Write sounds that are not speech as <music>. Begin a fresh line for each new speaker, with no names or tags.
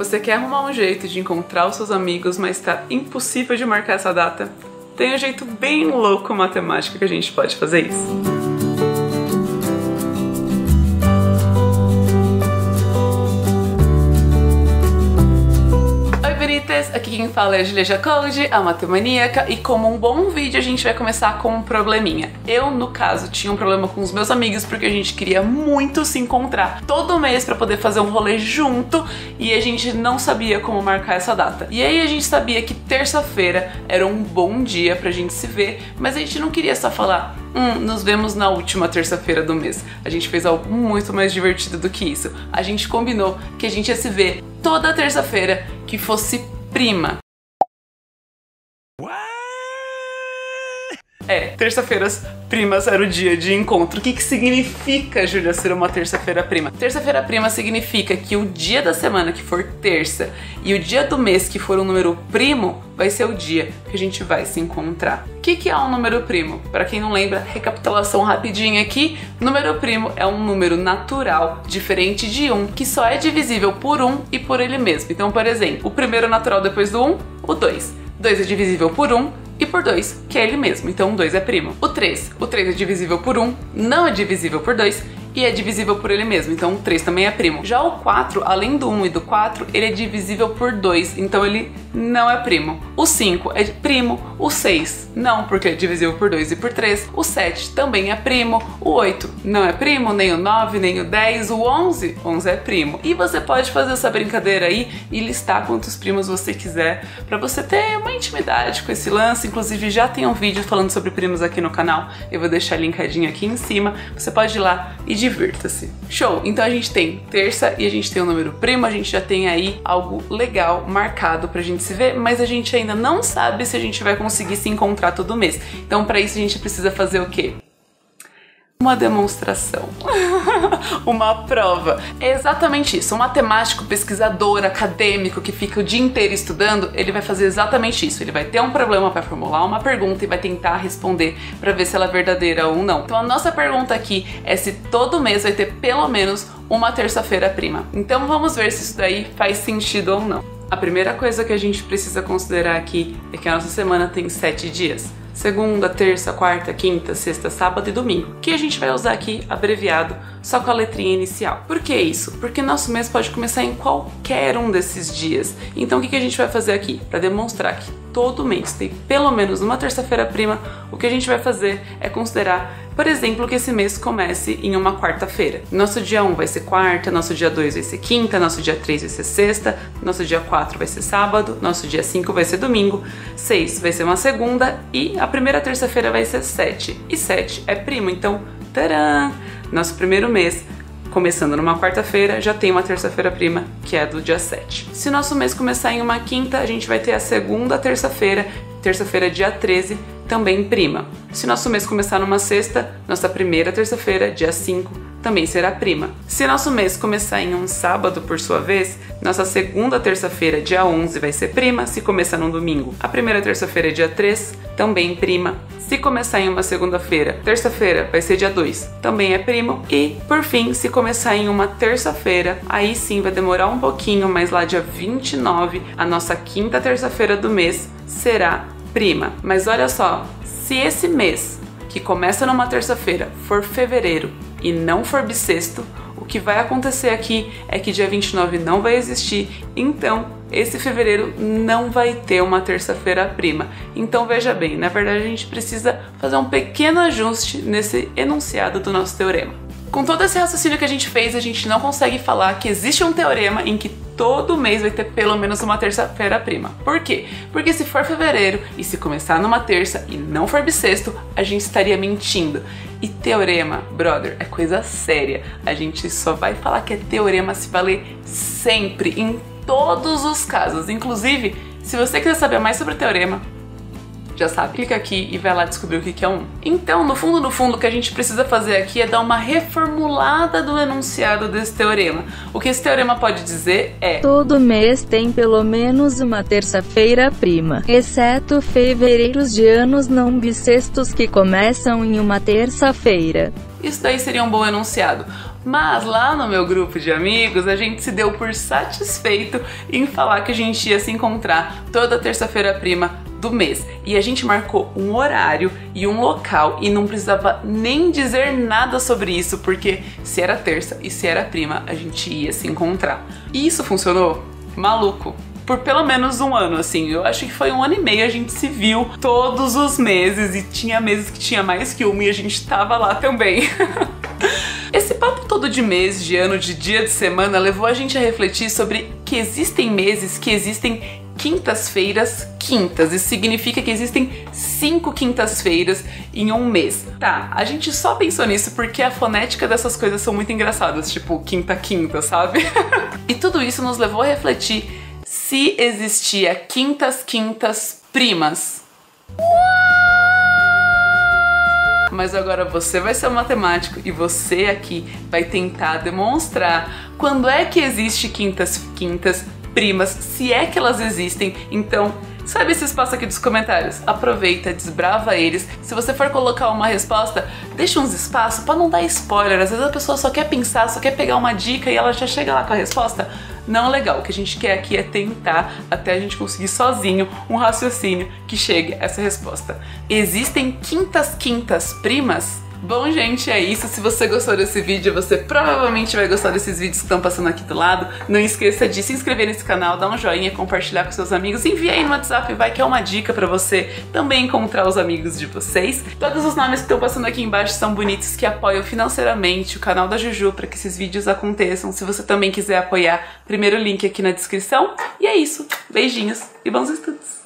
Você quer arrumar um jeito de encontrar os seus amigos, mas está impossível de marcar essa data? Tem um jeito bem louco matemático que a gente pode fazer isso. Quem fala é a Julia Jacoldi, a matemaníaca, e como um bom vídeo a gente vai começar com um probleminha. Eu, no caso, tinha um problema com os meus amigos porque a gente queria muito se encontrar todo mês para poder fazer um rolê junto e a gente não sabia como marcar essa data. E aí a gente sabia que terça-feira era um bom dia pra gente se ver, mas a gente não queria só falar Hum, nos vemos na última terça-feira do mês. A gente fez algo muito mais divertido do que isso. A gente combinou que a gente ia se ver toda terça-feira que fosse prima. É, terça-feiras primas era o dia de encontro. O que, que significa, Júlia, ser uma terça-feira prima? Terça-feira prima significa que o dia da semana que for terça e o dia do mês que for um número primo vai ser o dia que a gente vai se encontrar. O que, que é um número primo? Para quem não lembra, recapitulação rapidinha aqui: número primo é um número natural diferente de um que só é divisível por um e por ele mesmo. Então, por exemplo, o primeiro natural depois do um, o 2. 2 é divisível por 1, e por 2, que é ele mesmo, então 2 é primo. O 3, o 3 é divisível por 1, não é divisível por 2 e é divisível por ele mesmo, então o 3 também é primo. Já o 4, além do 1 e do 4, ele é divisível por 2, então ele não é primo. O 5 é primo, o 6 não, porque é divisível por 2 e por 3. O 7 também é primo, o 8 não é primo, nem o 9, nem o 10, o 11, 11 é primo. E você pode fazer essa brincadeira aí e listar quantos primos você quiser, para você ter uma intimidade com esse lance. Inclusive já tem um vídeo falando sobre primos aqui no canal, eu vou deixar linkadinho aqui em cima. Você pode ir lá e divirta-se. Show! Então a gente tem terça e a gente tem o número primo, a gente já tem aí algo legal marcado pra gente se ver, mas a gente ainda não sabe se a gente vai conseguir se encontrar todo mês. Então para isso a gente precisa fazer o quê? Uma demonstração, <laughs> uma prova. É exatamente isso. Um matemático, pesquisador, acadêmico que fica o dia inteiro estudando, ele vai fazer exatamente isso. Ele vai ter um problema para formular uma pergunta e vai tentar responder para ver se ela é verdadeira ou não. Então a nossa pergunta aqui é se todo mês vai ter pelo menos uma terça-feira prima. Então vamos ver se isso daí faz sentido ou não. A primeira coisa que a gente precisa considerar aqui é que a nossa semana tem sete dias segunda, terça, quarta, quinta, sexta, sábado e domingo, que a gente vai usar aqui abreviado só com a letrinha inicial. Por que isso? Porque nosso mês pode começar em qualquer um desses dias. Então o que a gente vai fazer aqui? Para demonstrar que todo mês tem pelo menos uma terça-feira prima, o que a gente vai fazer é considerar por exemplo, que esse mês comece em uma quarta-feira. Nosso dia 1 vai ser quarta, nosso dia 2 vai ser quinta, nosso dia 3 vai ser sexta, nosso dia 4 vai ser sábado, nosso dia 5 vai ser domingo, 6 vai ser uma segunda e a primeira terça-feira vai ser 7. E 7 é primo, então, tcharam! Nosso primeiro mês começando numa quarta-feira, já tem uma terça-feira prima, que é do dia 7. Se nosso mês começar em uma quinta, a gente vai ter a segunda terça-feira, terça-feira dia 13, também prima. Se nosso mês começar numa sexta, nossa primeira terça-feira, dia 5, também será prima. Se nosso mês começar em um sábado, por sua vez, nossa segunda terça-feira, dia 11, vai ser prima. Se começar num domingo, a primeira terça-feira, dia 3, também prima. Se começar em uma segunda-feira, terça-feira vai ser dia 2, também é primo. E, por fim, se começar em uma terça-feira, aí sim vai demorar um pouquinho, mas lá dia 29, a nossa quinta terça-feira do mês será prima. Mas olha só, se esse mês, que começa numa terça-feira, for fevereiro e não for bissexto, o que vai acontecer aqui é que dia 29 não vai existir, então esse fevereiro não vai ter uma terça-feira prima. Então veja bem, na verdade a gente precisa fazer um pequeno ajuste nesse enunciado do nosso teorema. Com todo esse raciocínio que a gente fez, a gente não consegue falar que existe um teorema em que todo mês vai ter pelo menos uma terça-feira prima. Por quê? Porque se for fevereiro e se começar numa terça e não for bissexto, a gente estaria mentindo. E teorema, brother, é coisa séria. A gente só vai falar que é teorema se valer sempre, em todos os casos. Inclusive, se você quiser saber mais sobre teorema, já sabe, clica aqui e vai lá descobrir o que é um. Então, no fundo, no fundo, o que a gente precisa fazer aqui é dar uma reformulada do enunciado desse teorema. O que esse teorema pode dizer é:
Todo mês tem pelo menos uma terça-feira prima, exceto fevereiros de anos não bissextos que começam em uma terça-feira.
Isso daí seria um bom enunciado. Mas lá no meu grupo de amigos, a gente se deu por satisfeito em falar que a gente ia se encontrar toda terça-feira prima do mês. E a gente marcou um horário e um local e não precisava nem dizer nada sobre isso, porque se era terça e se era prima, a gente ia se encontrar. E isso funcionou? Maluco por pelo menos um ano, assim. Eu acho que foi um ano e meio a gente se viu todos os meses e tinha meses que tinha mais que uma e a gente tava lá também. <laughs> Esse papo todo de mês, de ano, de dia de semana levou a gente a refletir sobre que existem meses que existem quintas-feiras quintas. Isso significa que existem cinco quintas-feiras em um mês. Tá, a gente só pensou nisso porque a fonética dessas coisas são muito engraçadas, tipo quinta-quinta, sabe? <laughs> e tudo isso nos levou a refletir se existia quintas quintas primas. Mas agora você vai ser matemático e você aqui vai tentar demonstrar quando é que existe quintas quintas primas, se é que elas existem. Então, Sabe esse espaço aqui dos comentários? Aproveita, desbrava eles. Se você for colocar uma resposta, deixa uns espaços para não dar spoiler. Às vezes a pessoa só quer pensar, só quer pegar uma dica e ela já chega lá com a resposta. Não é legal. O que a gente quer aqui é tentar até a gente conseguir sozinho um raciocínio que chegue a essa resposta. Existem quintas quintas primas? Bom, gente, é isso. Se você gostou desse vídeo, você provavelmente vai gostar desses vídeos que estão passando aqui do lado. Não esqueça de se inscrever nesse canal, dar um joinha, compartilhar com seus amigos, envia aí no WhatsApp, vai que é uma dica para você também encontrar os amigos de vocês. Todos os nomes que estão passando aqui embaixo são bonitos que apoiam financeiramente o canal da Juju para que esses vídeos aconteçam. Se você também quiser apoiar, primeiro link aqui na descrição. E é isso. Beijinhos e bons estudos!